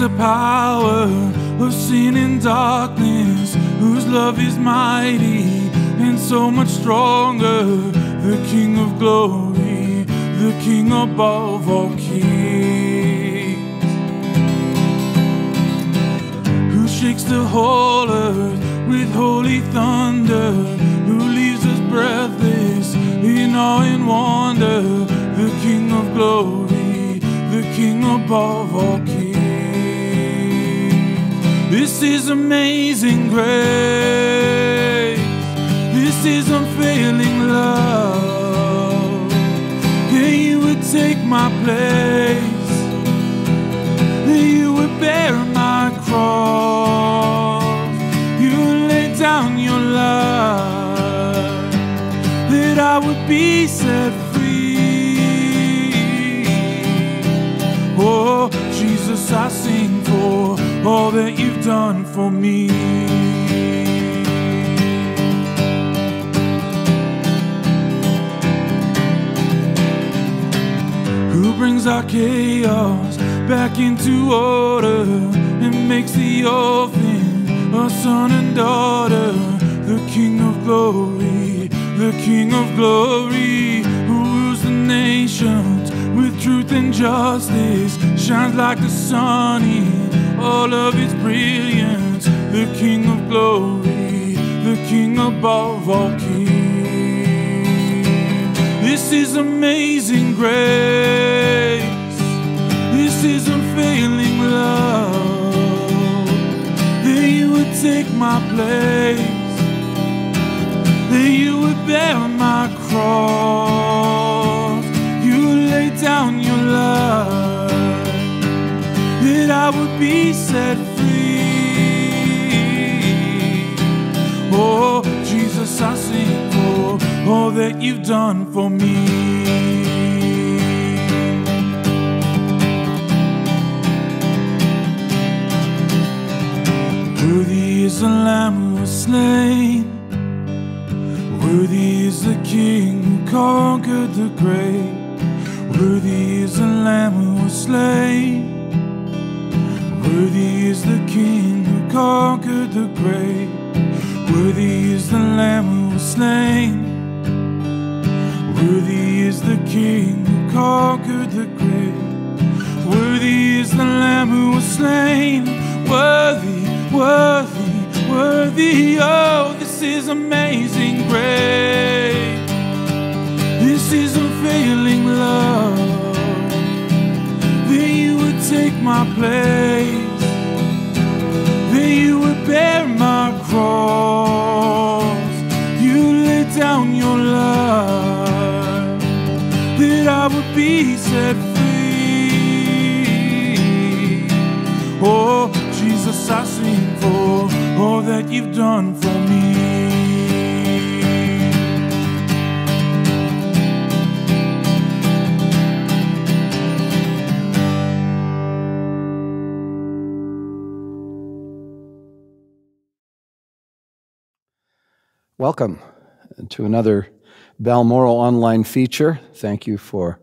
the power of sin and darkness, whose love is mighty and so much stronger. The King of glory, the King above all kings, who shakes the whole earth with holy thunder, who leaves us breathless in awe and wonder. The King of glory, the King above all kings. This is amazing grace. This is unfailing love. That you would take my place. That you would bear my cross. You lay down your life. That I would be set free. Oh, Jesus, I sing for all that you've done for me. Who brings our chaos back into order and makes the orphan a son and daughter? The King of glory, the King of glory, who rules the nations with truth and justice, shines like the sun all of its brilliance. The King of glory, the King above all kings. This is amazing grace. This is unfailing love. That you would take my place. That you would bear my cross. Be set free. Oh, Jesus, I sing for all that you've done for me. Worthy is the Lamb who was slain. Worthy is the King who conquered the grave. Worthy is the Lamb who was slain. Conquered the grave. Worthy is the Lamb who was slain. Worthy is the King who conquered the grave. Worthy is the Lamb who was slain. Worthy, worthy, worthy. Oh, this is amazing grace. This is unfailing love. That you would take my place. Bear my cross. You lay down your life. That I would be set free. Oh, Jesus, I sing for all that you've done for me. Welcome to another Balmoral online feature. Thank you for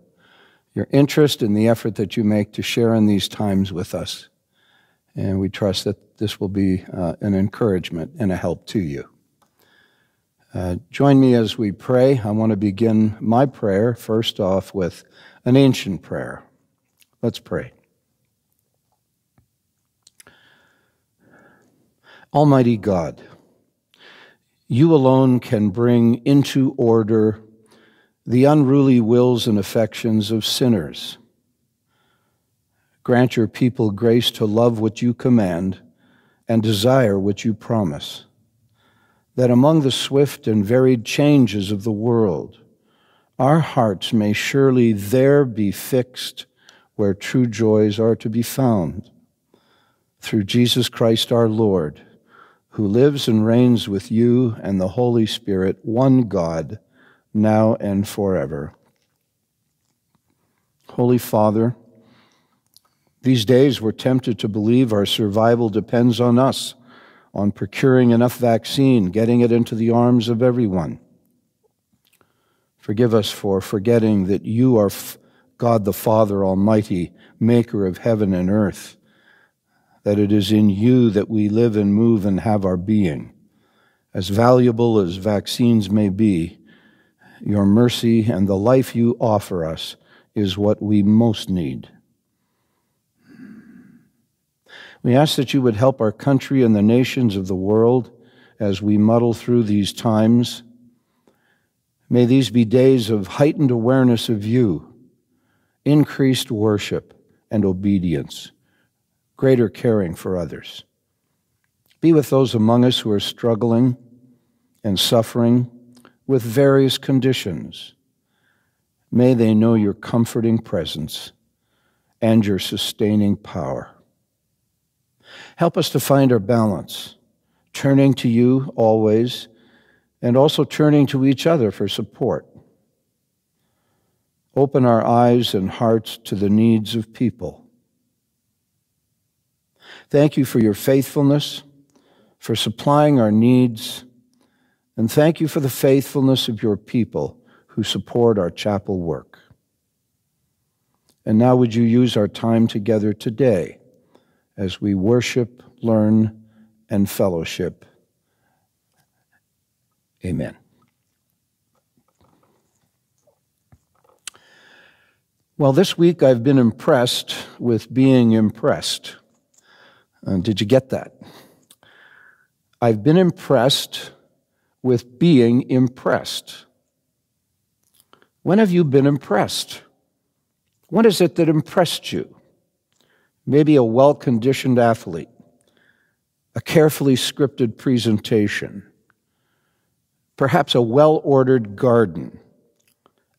your interest and the effort that you make to share in these times with us. And we trust that this will be uh, an encouragement and a help to you. Uh, join me as we pray. I want to begin my prayer first off with an ancient prayer. Let's pray. Almighty God, you alone can bring into order the unruly wills and affections of sinners. Grant your people grace to love what you command and desire what you promise, that among the swift and varied changes of the world, our hearts may surely there be fixed where true joys are to be found. Through Jesus Christ our Lord, who lives and reigns with you and the Holy Spirit, one God, now and forever. Holy Father, these days we're tempted to believe our survival depends on us, on procuring enough vaccine, getting it into the arms of everyone. Forgive us for forgetting that you are God the Father Almighty, maker of heaven and earth, that it is in you that we live and move and have our being. As valuable as vaccines may be, your mercy and the life you offer us is what we most need. We ask that you would help our country and the nations of the world as we muddle through these times. May these be days of heightened awareness of you, increased worship and obedience, greater caring for others. Be with those among us who are struggling and suffering with various conditions. May they know your comforting presence and your sustaining power. Help us to find our balance, turning to you always, and also turning to each other for support. Open our eyes and hearts to the needs of people. Thank you for your faithfulness, for supplying our needs, and thank you for the faithfulness of your people who support our chapel work. And now, would you use our time together today as we worship, learn, and fellowship? Amen. Well, this week I've been impressed with being impressed. Uh, did you get that? I've been impressed with being impressed. When have you been impressed? What is it that impressed you? Maybe a well conditioned athlete, a carefully scripted presentation, perhaps a well ordered garden,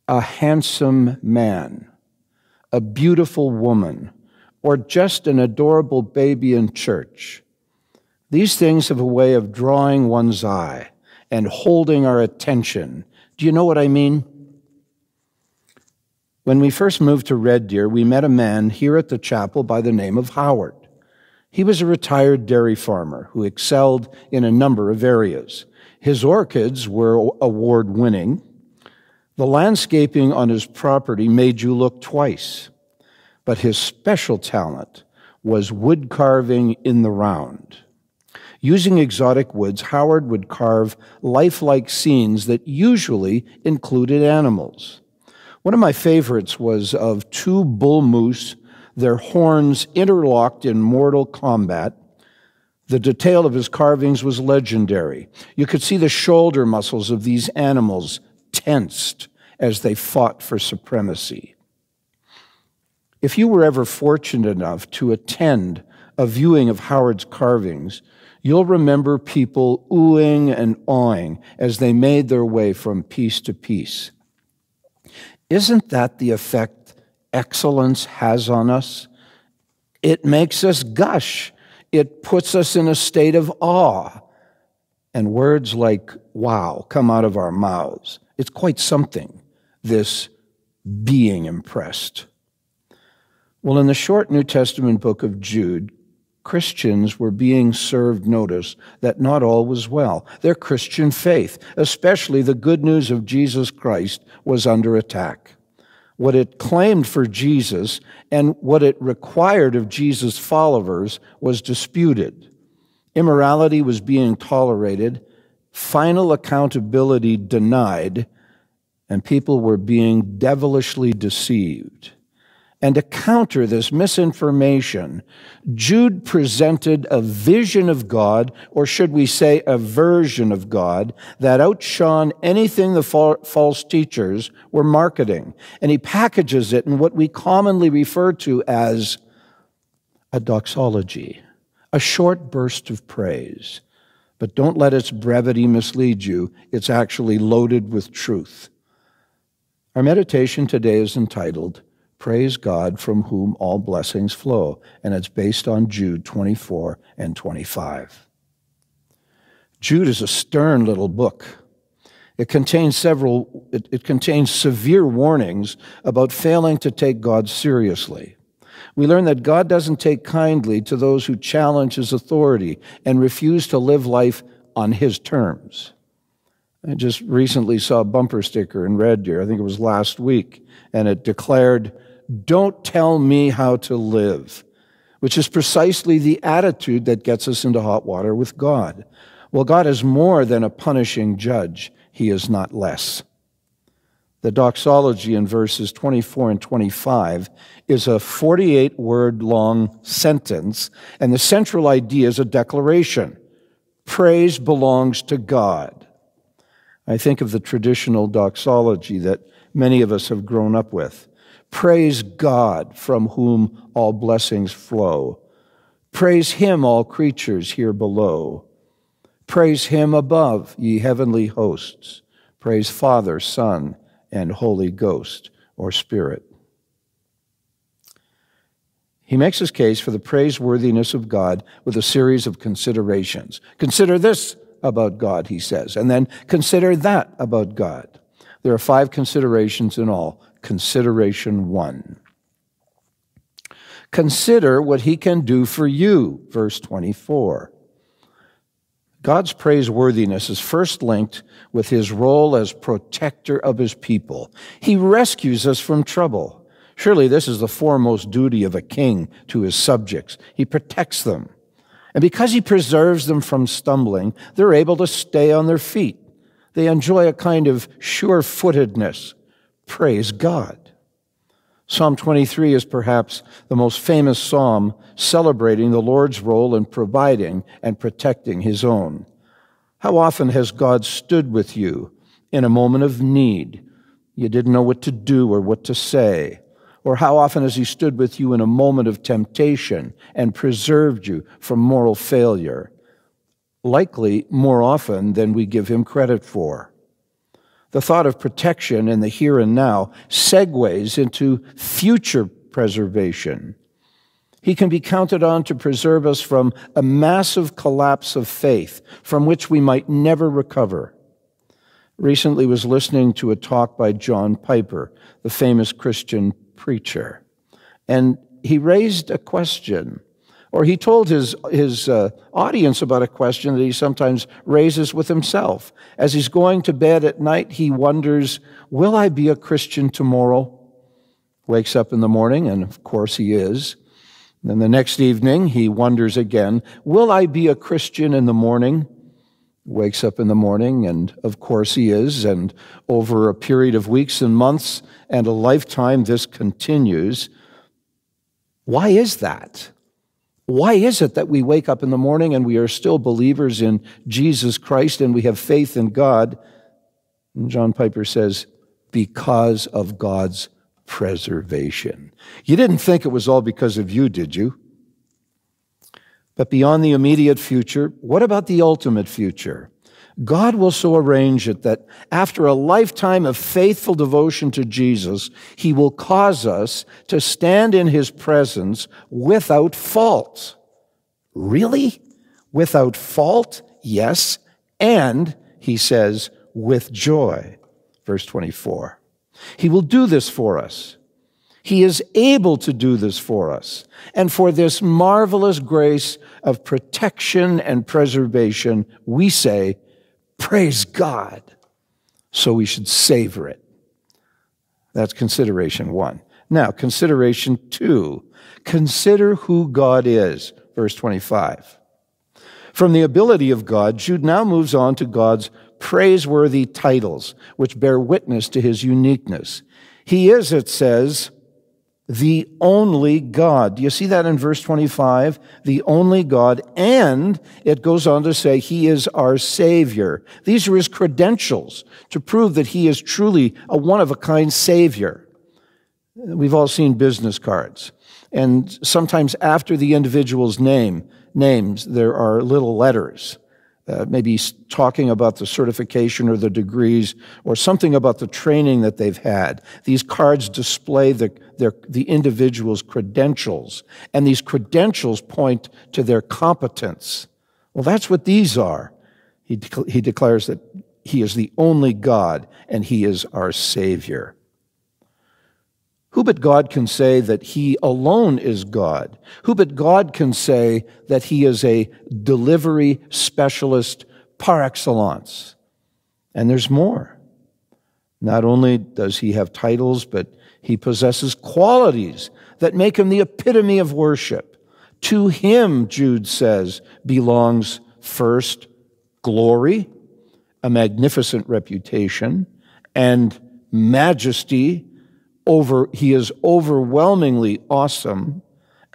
a handsome man, a beautiful woman, or just an adorable baby in church. These things have a way of drawing one's eye and holding our attention. Do you know what I mean? When we first moved to Red Deer, we met a man here at the chapel by the name of Howard. He was a retired dairy farmer who excelled in a number of areas. His orchids were award winning. The landscaping on his property made you look twice. But his special talent was wood carving in the round. Using exotic woods, Howard would carve lifelike scenes that usually included animals. One of my favorites was of two bull moose, their horns interlocked in mortal combat, the detail of his carvings was legendary. You could see the shoulder muscles of these animals tensed as they fought for supremacy. If you were ever fortunate enough to attend a viewing of Howard's carvings, you'll remember people oohing and awing as they made their way from piece to piece. Isn't that the effect excellence has on us? It makes us gush it puts us in a state of awe. And words like wow come out of our mouths. It's quite something, this being impressed. Well, in the short New Testament book of Jude, Christians were being served notice that not all was well. Their Christian faith, especially the good news of Jesus Christ, was under attack what it claimed for Jesus and what it required of Jesus' followers was disputed. Immorality was being tolerated, final accountability denied, and people were being devilishly deceived. And to counter this misinformation, Jude presented a vision of God, or should we say a version of God, that outshone anything the false teachers were marketing. And he packages it in what we commonly refer to as a doxology, a short burst of praise. But don't let its brevity mislead you, it's actually loaded with truth. Our meditation today is entitled, Praise God from whom all blessings flow. And it's based on Jude 24 and 25. Jude is a stern little book. It contains several, it, it, contains severe warnings about failing to take God seriously. We learn that God doesn't take kindly to those who challenge his authority and refuse to live life on his terms. I just recently saw a bumper sticker in Red Deer, I think it was last week, and it declared, don't tell me how to live. which is precisely the attitude that gets us into hot water with God. Well, God is more than a punishing judge, He is not less. The doxology in verses 24 and 25 is a 48 word long sentence, and the central idea is a declaration. Praise belongs to God. I think of the traditional doxology that many of us have grown up with. Praise God from whom all blessings flow. Praise Him, all creatures here below. Praise Him above, ye heavenly hosts. Praise Father, Son, and Holy Ghost or Spirit. He makes his case for the praiseworthiness of God with a series of considerations. Consider this about God, he says, and then consider that about God. There are five considerations in all. Consideration one. Consider what he can do for you, verse 24. God's praiseworthiness is first linked with his role as protector of his people. He rescues us from trouble. Surely this is the foremost duty of a king to his subjects. He protects them. And because he preserves them from stumbling, they're able to stay on their feet. They enjoy a kind of sure footedness. Praise God. Psalm 23 is perhaps the most famous psalm celebrating the Lord's role in providing and protecting his own. How often has God stood with you in a moment of need? You didn't know what to do or what to say. Or how often has he stood with you in a moment of temptation and preserved you from moral failure? Likely more often than we give him credit for. The thought of protection in the here and now segues into future preservation. He can be counted on to preserve us from a massive collapse of faith from which we might never recover. Recently was listening to a talk by John Piper, the famous Christian preacher, and he raised a question or he told his, his uh, audience about a question that he sometimes raises with himself. As he's going to bed at night, he wonders, Will I be a Christian tomorrow? Wakes up in the morning, and of course he is. Then the next evening, he wonders again, Will I be a Christian in the morning? Wakes up in the morning, and of course he is. And over a period of weeks and months and a lifetime, this continues. Why is that? Why is it that we wake up in the morning and we are still believers in Jesus Christ and we have faith in God? And John Piper says, because of God's preservation. You didn't think it was all because of you, did you? But beyond the immediate future, what about the ultimate future? God will so arrange it that after a lifetime of faithful devotion to Jesus, He will cause us to stand in His presence without fault. Really? Without fault? Yes. And, He says, with joy. Verse 24. He will do this for us. He is able to do this for us. And for this marvelous grace of protection and preservation, we say, Praise God. So we should savor it. That's consideration one. Now, consideration two consider who God is. Verse 25. From the ability of God, Jude now moves on to God's praiseworthy titles, which bear witness to his uniqueness. He is, it says, the only God. Do you see that in verse 25? The only God. And it goes on to say, He is our Savior. These are His credentials to prove that He is truly a one of a kind Savior. We've all seen business cards. And sometimes after the individual's name, names, there are little letters uh, maybe talking about the certification or the degrees or something about the training that they've had. These cards display the, their, the individual's credentials, and these credentials point to their competence. Well, that's what these are. He, he declares that he is the only God and he is our Savior. Who but God can say that He alone is God? Who but God can say that He is a delivery specialist par excellence? And there's more. Not only does He have titles, but He possesses qualities that make Him the epitome of worship. To him, Jude says, belongs first glory, a magnificent reputation, and majesty over he is overwhelmingly awesome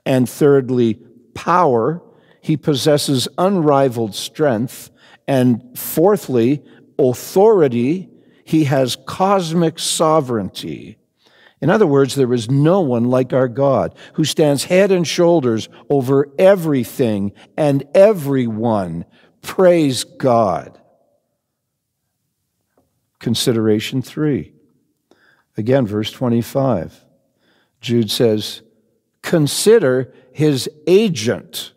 and thirdly power. He possesses unrivaled strength and fourthly authority. He has cosmic sovereignty in other words, there is no one like our God who stands head and shoulders over everything and everyone. Praise God. Consideration three. Again, verse 25. Jude says, Consider his agent.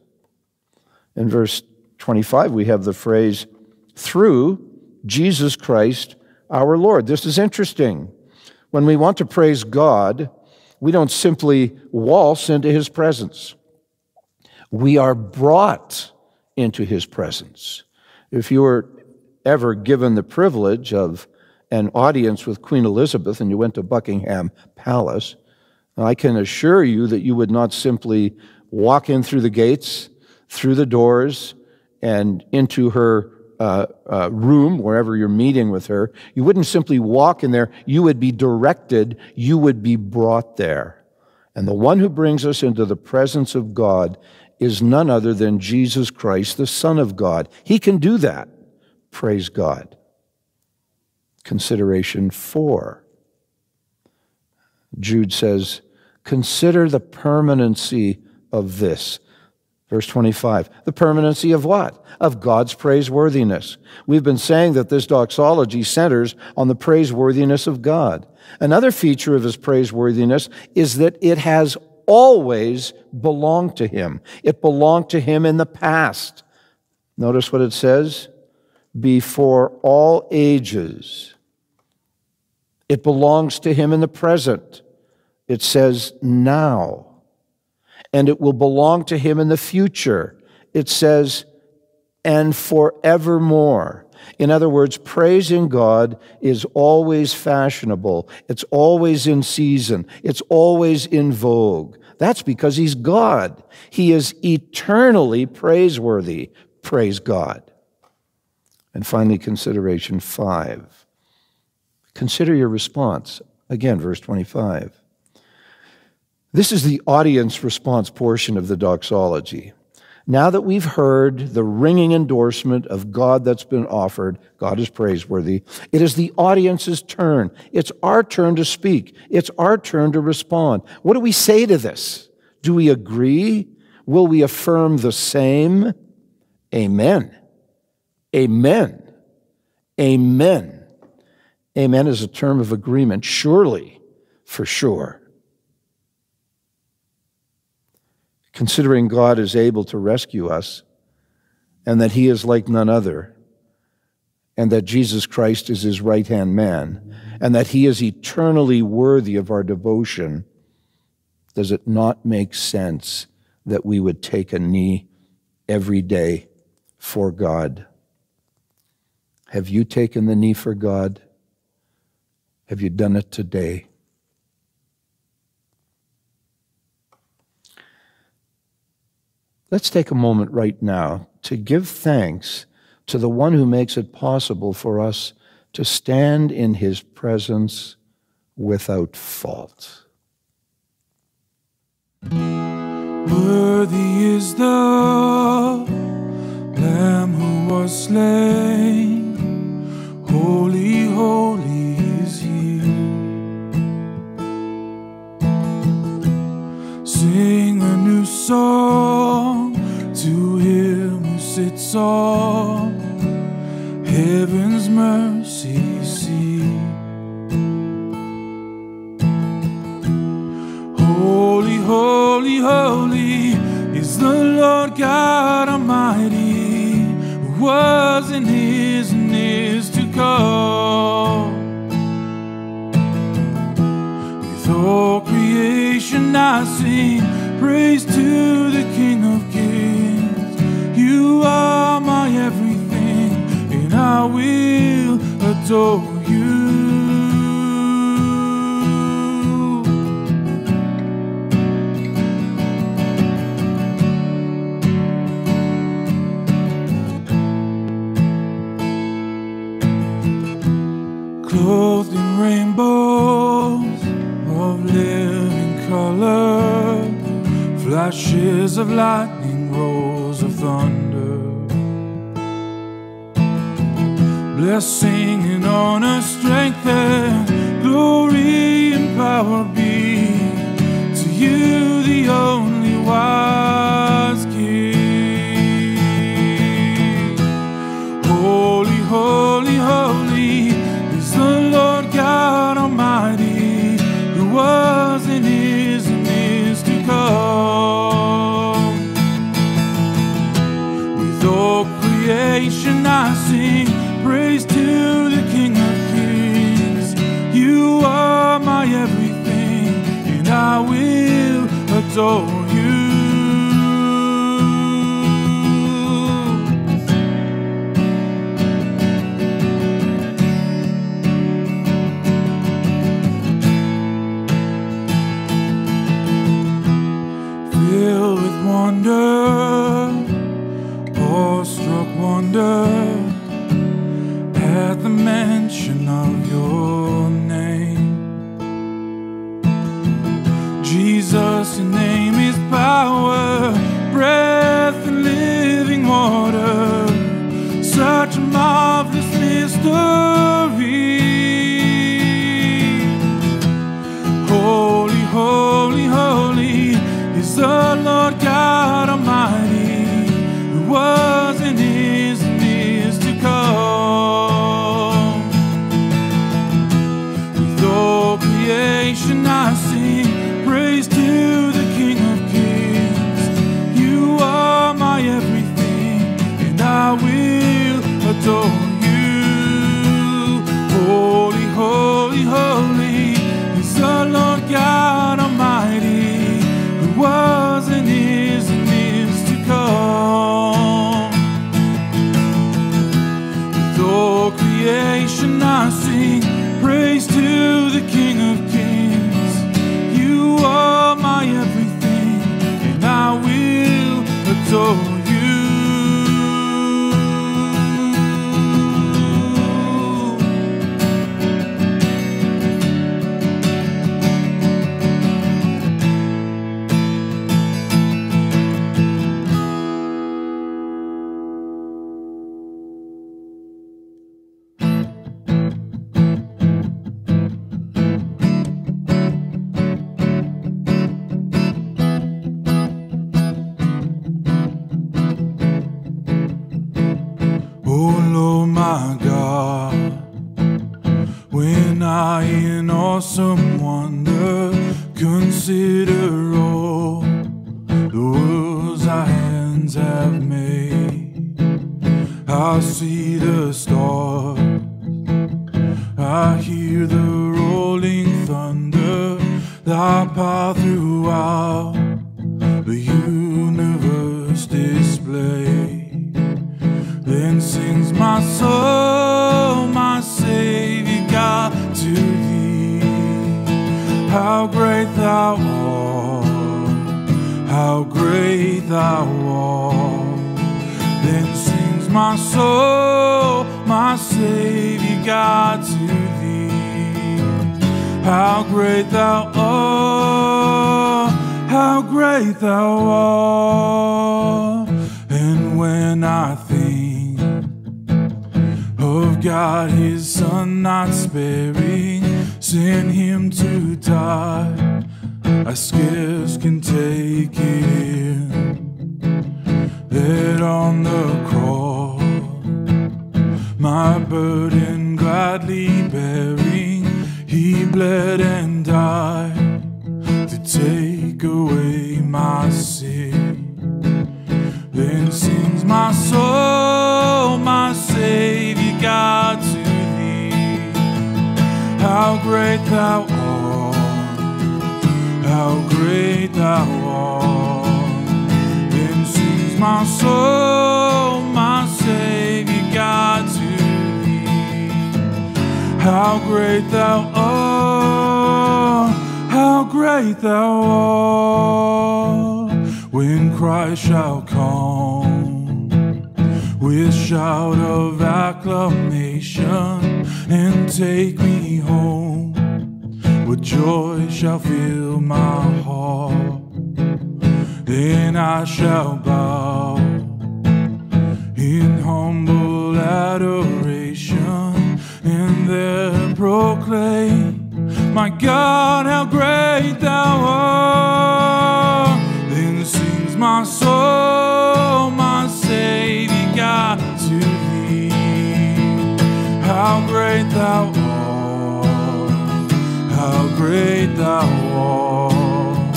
In verse 25, we have the phrase, through Jesus Christ our Lord. This is interesting. When we want to praise God, we don't simply waltz into his presence. We are brought into his presence. If you were ever given the privilege of an audience with Queen Elizabeth and you went to Buckingham Palace, I can assure you that you would not simply walk in through the gates, through the doors, and into her uh, uh, room, wherever you're meeting with her, you wouldn't simply walk in there. You would be directed. You would be brought there. And the one who brings us into the presence of God is none other than Jesus Christ, the Son of God. He can do that. Praise God. Consideration four. Jude says, Consider the permanency of this. Verse 25. The permanency of what? Of God's praiseworthiness. We've been saying that this doxology centers on the praiseworthiness of God. Another feature of his praiseworthiness is that it has always belonged to him. It belonged to him in the past. Notice what it says before all ages. It belongs to him in the present. It says now and it will belong to him in the future. It says, and forevermore. In other words, praising God is always fashionable. It's always in season. It's always in vogue. That's because He's God. He is eternally praiseworthy. Praise God. And finally, consideration five. Consider your response. Again, verse 25. This is the audience response portion of the doxology. Now that we've heard the ringing endorsement of God that's been offered, God is praiseworthy, it is the audience's turn. It's our turn to speak. It's our turn to respond. What do we say to this? Do we agree? Will we affirm the same? Amen. Amen. Amen. Amen is a term of agreement, surely, for sure. Considering God is able to rescue us and that he is like none other, and that Jesus Christ is his right hand man, and that he is eternally worthy of our devotion, does it not make sense that we would take a knee every day for God? Have you taken the knee for God? Have you done it today? Let's take a moment right now to give thanks to the one who makes it possible for us to stand in his presence without fault. Worthy is the Lamb who was slain, holy, holy is he. Sing a new song sits on heaven's mercy seat. Holy, holy, holy is the Lord God Almighty, who was and is and is to come. With all creation I sing praise adore you. Clothed in rainbows of living color, flashes of lightning, rolls of thunder They're singing on a strength and glory and power be I hear the rolling thunder. Thy great thou art, how great thou art. And when I think of God, his son not sparing, sent him to die, I scarce can take it. That on the cross, my burden gladly bearing he bled and died to take away my sin. Then sings my soul, my Savior God, to thee. How great thou art, how great thou art. Then sings my soul. How great thou art, how great thou art. When Christ shall come with shout of acclamation and take me home, with joy shall fill my heart. Then I shall bow in humble adoration proclaim, My God, how great thou art. Then sings my soul, my Savior God, to thee. How great thou art, how great thou art.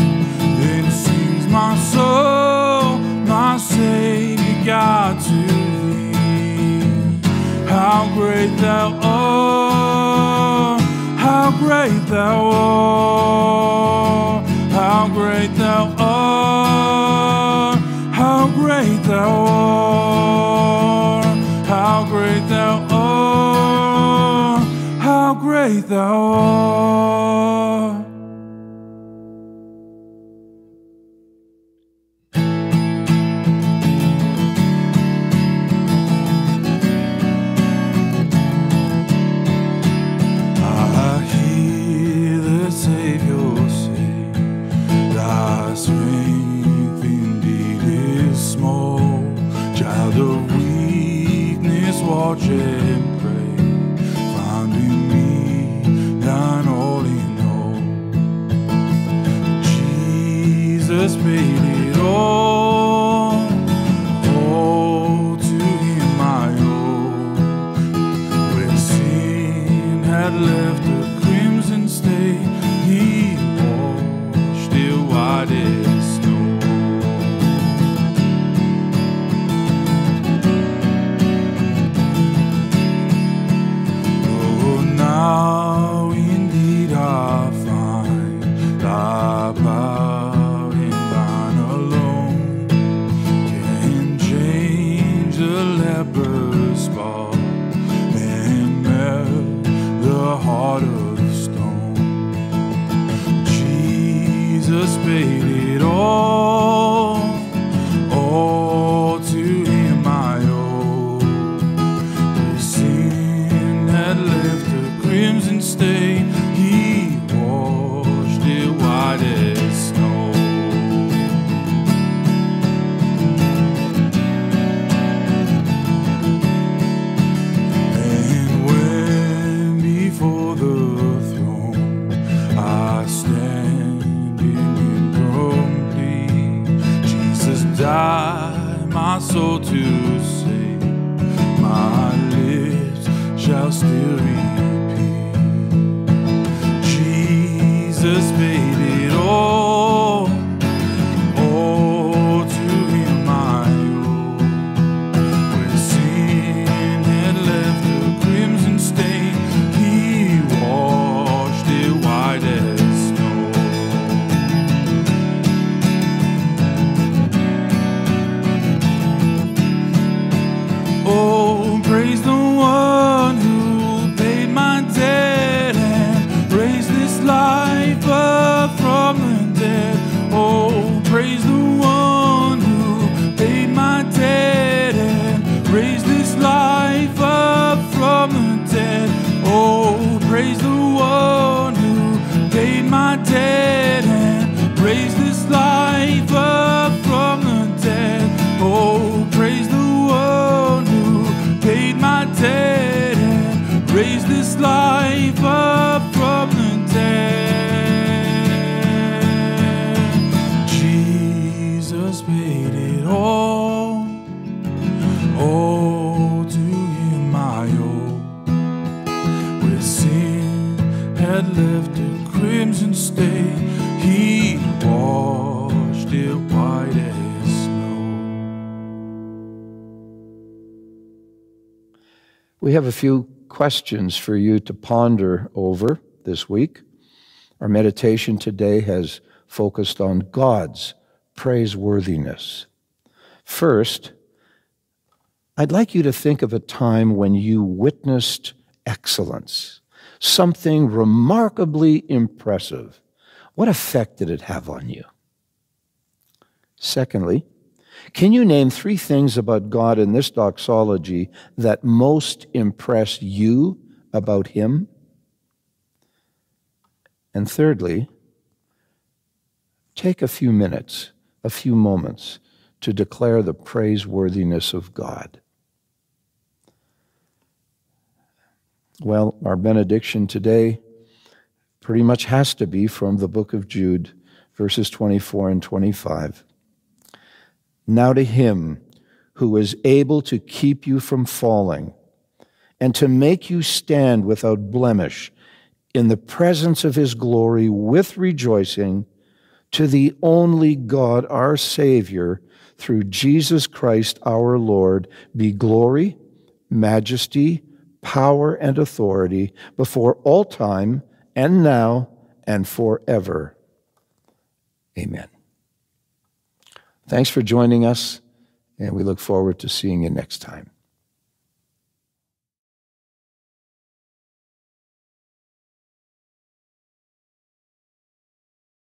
Then sings my soul, my Savior God, to thee. How great thou art, thou art, how great thou art, how great thou art, how great thou art, how great thou art. The leper's We have a few questions for you to ponder over this week. Our meditation today has focused on God's praiseworthiness. First, I'd like you to think of a time when you witnessed excellence, something remarkably impressive. What effect did it have on you? Secondly, Can you name three things about God in this doxology that most impress you about Him? And thirdly, take a few minutes, a few moments to declare the praiseworthiness of God. Well, our benediction today pretty much has to be from the book of Jude, verses 24 and 25. Now to him who is able to keep you from falling and to make you stand without blemish in the presence of his glory with rejoicing, to the only God, our Savior, through Jesus Christ our Lord, be glory, majesty, power, and authority before all time and now and forever. Amen. Thanks for joining us, and we look forward to seeing you next time.